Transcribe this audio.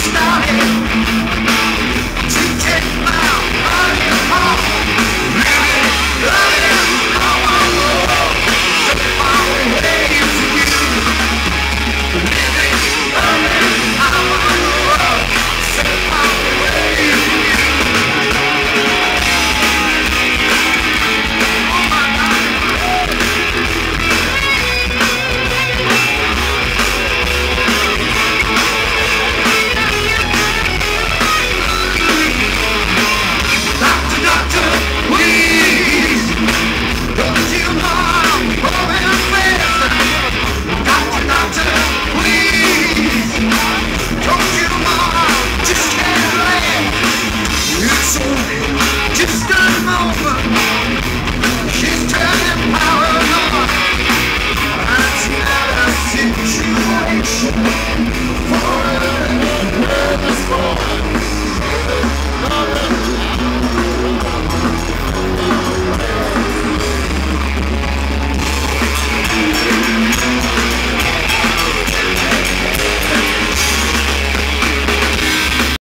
started